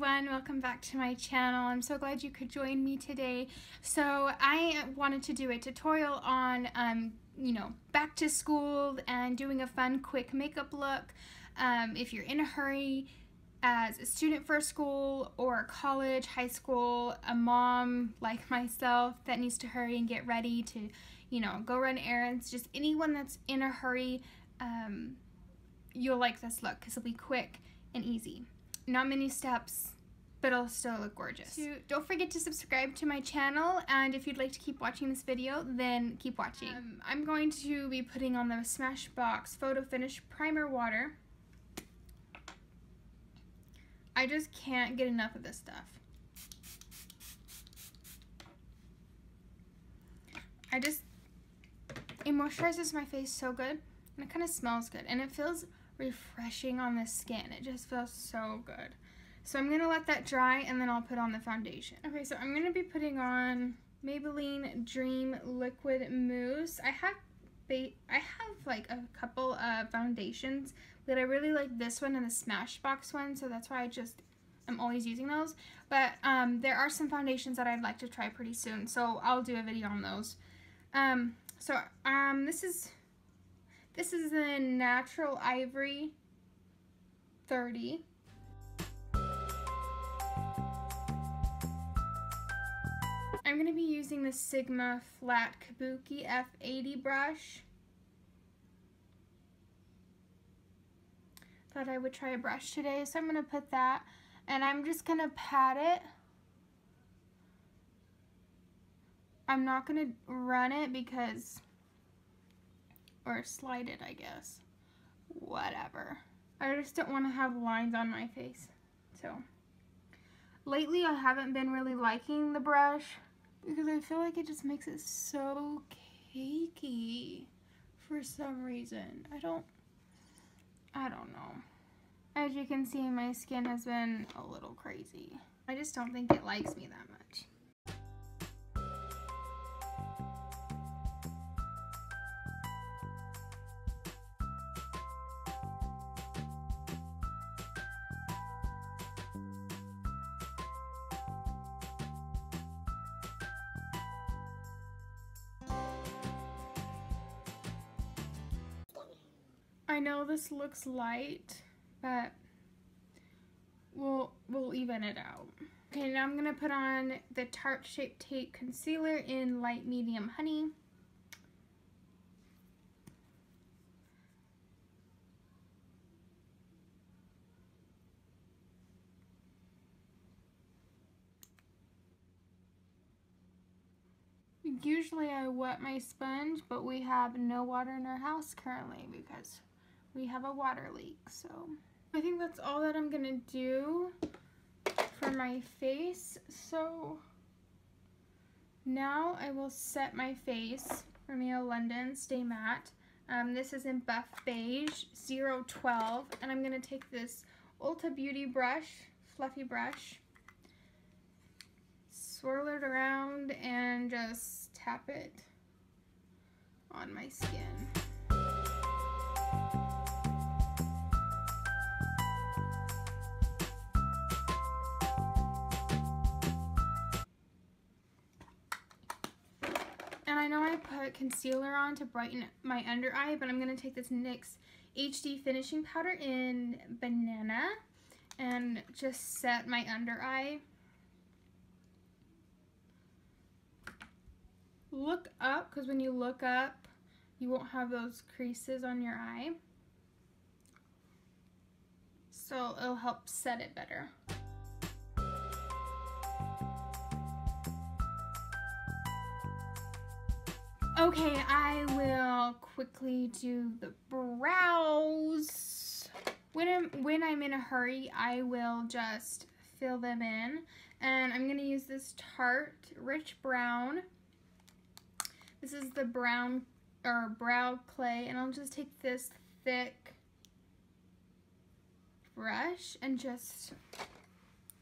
everyone, welcome back to my channel. I'm so glad you could join me today. So I wanted to do a tutorial on, um, you know, back to school and doing a fun quick makeup look. Um, if you're in a hurry as a student for school or college, high school, a mom like myself that needs to hurry and get ready to, you know, go run errands, just anyone that's in a hurry, um, you'll like this look because it'll be quick and easy. Not many steps, but it'll still look gorgeous. So don't forget to subscribe to my channel, and if you'd like to keep watching this video, then keep watching. Um, I'm going to be putting on the Smashbox Photo Finish Primer Water. I just can't get enough of this stuff. I just, it moisturizes my face so good, and it kind of smells good, and it feels refreshing on the skin. It just feels so good. So I'm going to let that dry and then I'll put on the foundation. Okay, so I'm going to be putting on Maybelline Dream Liquid Mousse. I have I have like a couple of foundations, but I really like this one and the Smashbox one, so that's why I just am always using those. But um, there are some foundations that I'd like to try pretty soon, so I'll do a video on those. Um, so um, this is this is the Natural Ivory 30. I'm going to be using the Sigma Flat Kabuki F80 brush. Thought I would try a brush today, so I'm going to put that. And I'm just going to pat it. I'm not going to run it because or slide it, I guess. Whatever. I just don't want to have lines on my face. So, lately I haven't been really liking the brush because I feel like it just makes it so cakey for some reason. I don't, I don't know. As you can see, my skin has been a little crazy. I just don't think it likes me that much. I know this looks light, but we'll, we'll even it out. Okay, now I'm going to put on the Tarte Shape Tape Concealer in Light Medium Honey. Usually I wet my sponge, but we have no water in our house currently because we have a water leak. So I think that's all that I'm gonna do for my face. So now I will set my face Rimmel London Stay Matte. Um, this is in Buff Beige 012 and I'm gonna take this Ulta Beauty brush, fluffy brush, swirl it around and just tap it on my skin. Concealer on to brighten my under eye, but I'm going to take this NYX HD Finishing Powder in Banana and just set my under eye. Look up, because when you look up, you won't have those creases on your eye. So it'll help set it better. Okay, I will quickly do the brows. When I'm, when I'm in a hurry, I will just fill them in. And I'm going to use this Tarte Rich Brown. This is the brown or brow clay. And I'll just take this thick brush and just,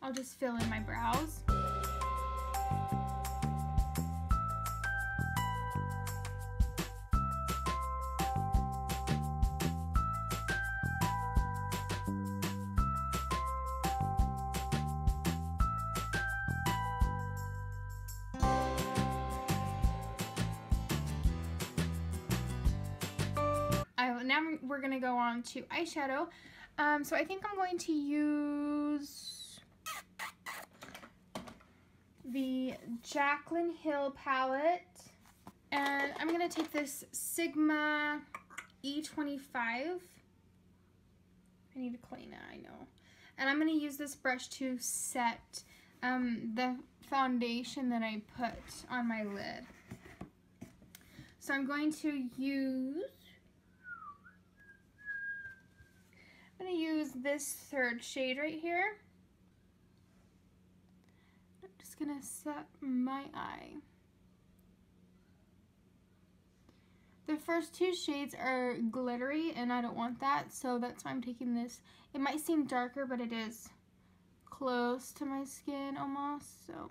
I'll just fill in my brows. We're going to go on to eyeshadow. Um, so I think I'm going to use the Jaclyn Hill palette. And I'm going to take this Sigma E25. I need to clean it, I know. And I'm going to use this brush to set um, the foundation that I put on my lid. So I'm going to use, I'm going to use this third shade right here. I'm just going to set my eye. The first two shades are glittery and I don't want that, so that's why I'm taking this. It might seem darker, but it is close to my skin almost, so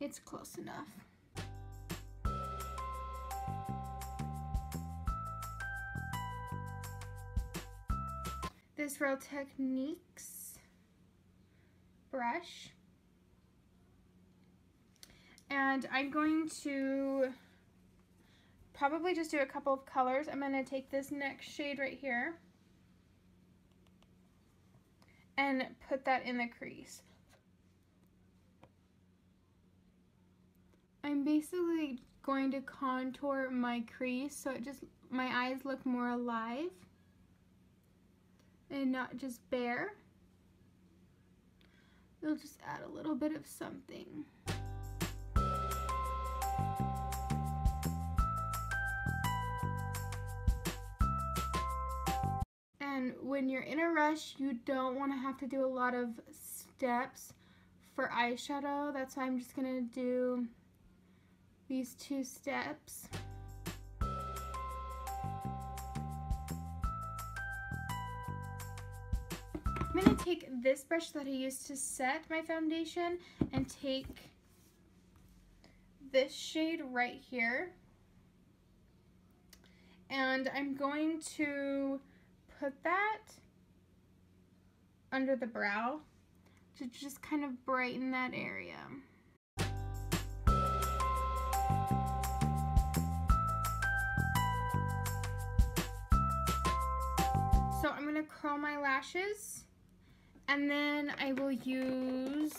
it's close enough. This Real Techniques brush. And I'm going to probably just do a couple of colors. I'm going to take this next shade right here and put that in the crease. I'm basically going to contour my crease so it just my eyes look more alive and not just bare. It'll just add a little bit of something. And when you're in a rush, you don't want to have to do a lot of steps for eyeshadow. That's why I'm just going to do these two steps. Take this brush that I used to set my foundation and take this shade right here. And I'm going to put that under the brow to just kind of brighten that area. So I'm going to curl my lashes and then I will use,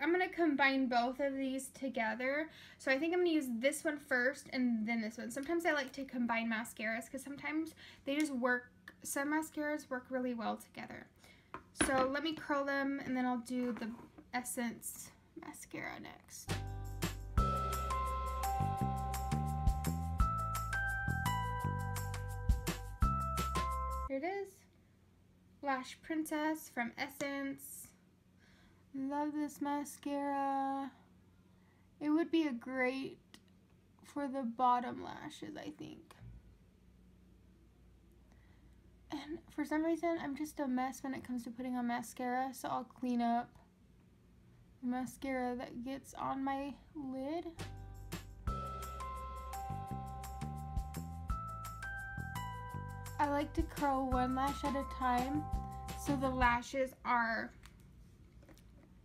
I'm going to combine both of these together. So I think I'm going to use this one first and then this one. Sometimes I like to combine mascaras because sometimes they just work some mascaras work really well together. So let me curl them and then I'll do the Essence mascara next. Here it is. Lash Princess from Essence. Love this mascara. It would be a great for the bottom lashes, I think. And for some reason, I'm just a mess when it comes to putting on mascara, so I'll clean up the mascara that gets on my lid. I like to curl one lash at a time so the lashes are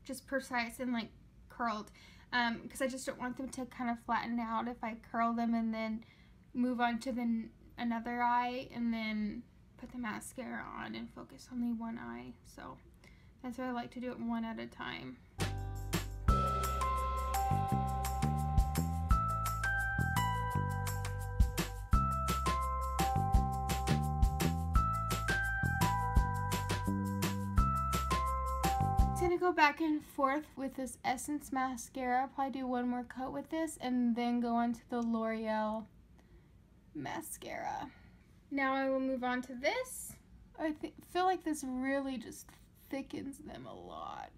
just precise and like curled because um, I just don't want them to kind of flatten out if I curl them and then move on to the another eye and then put the mascara on and focus only one eye. So that's why I like to do it one at a time. Gonna go back and forth with this Essence mascara. Probably do one more coat with this and then go on to the L'Oreal mascara. Now I will move on to this. I feel like this really just thickens them a lot.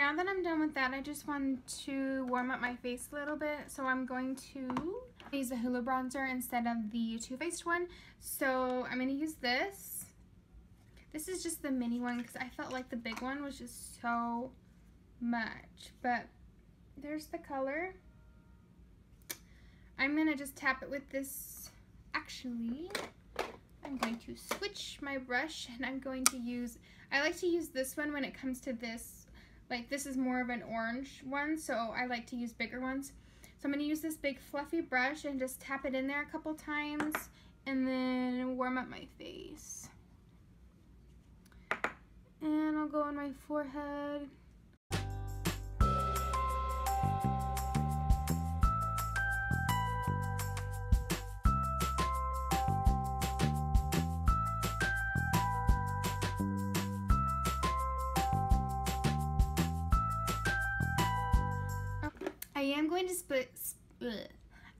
Now that I'm done with that, I just want to warm up my face a little bit. So I'm going to use a Hoola bronzer instead of the Too Faced one. So I'm going to use this. This is just the mini one because I felt like the big one was just so much. But there's the color. I'm going to just tap it with this, actually, I'm going to switch my brush and I'm going to use, I like to use this one when it comes to this, like this is more of an orange one, so I like to use bigger ones. So I'm going to use this big fluffy brush and just tap it in there a couple times and then warm up my face. And I'll go on my forehead.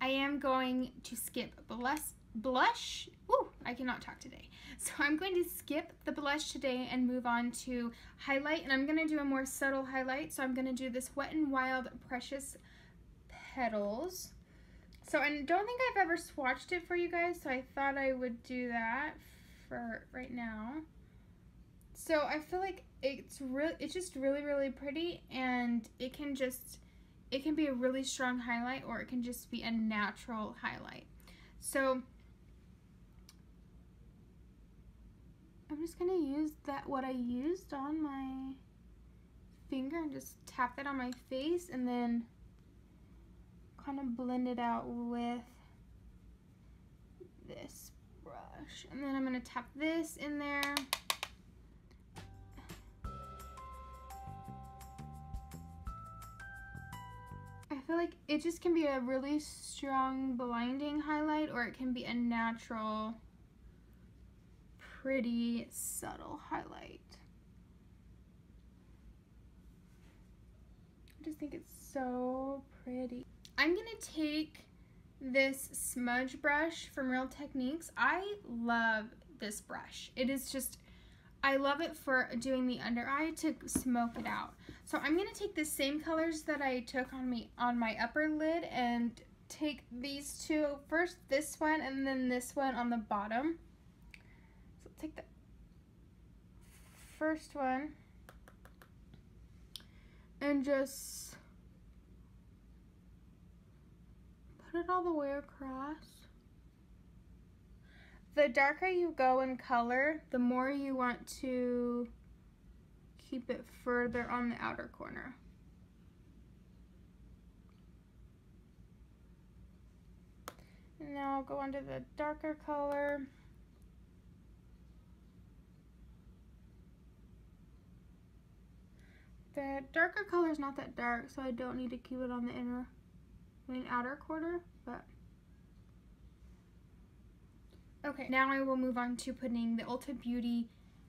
I am going to skip blush. Blush. I cannot talk today. So I'm going to skip the blush today and move on to highlight. And I'm going to do a more subtle highlight. So I'm going to do this Wet n Wild Precious Petals. So I don't think I've ever swatched it for you guys. So I thought I would do that for right now. So I feel like it's real. It's just really, really pretty, and it can just it can be a really strong highlight or it can just be a natural highlight. So I'm just gonna use that what I used on my finger and just tap that on my face and then kind of blend it out with this brush. And then I'm gonna tap this in there. Feel like it just can be a really strong blinding highlight or it can be a natural pretty subtle highlight. I just think it's so pretty. I'm gonna take this smudge brush from Real Techniques. I love this brush. It is just I love it for doing the under eye to smoke it out. So I'm going to take the same colors that I took on me on my upper lid and take these two, first this one and then this one on the bottom. So take the first one and just put it all the way across the darker you go in color, the more you want to keep it further on the outer corner. And now I'll go to the darker color. The darker color is not that dark, so I don't need to keep it on the inner, I mean outer corner, but Okay, now I will move on to putting the Ulta Beauty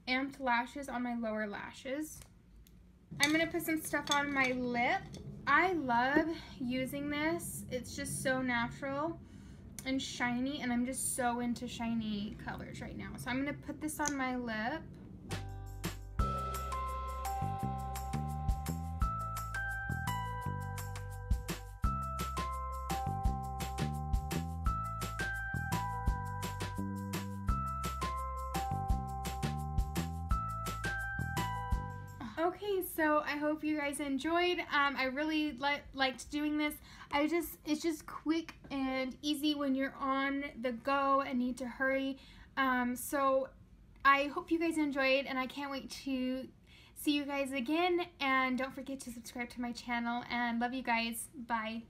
Amped Lashes on my lower lashes. I'm going to put some stuff on my lip. I love using this. It's just so natural and shiny, and I'm just so into shiny colors right now. So I'm going to put this on my lip. Okay, so I hope you guys enjoyed. Um, I really li liked doing this. I just it's just quick and easy when you're on the go and need to hurry. Um, so I hope you guys enjoyed, and I can't wait to see you guys again. And don't forget to subscribe to my channel. And love you guys. Bye.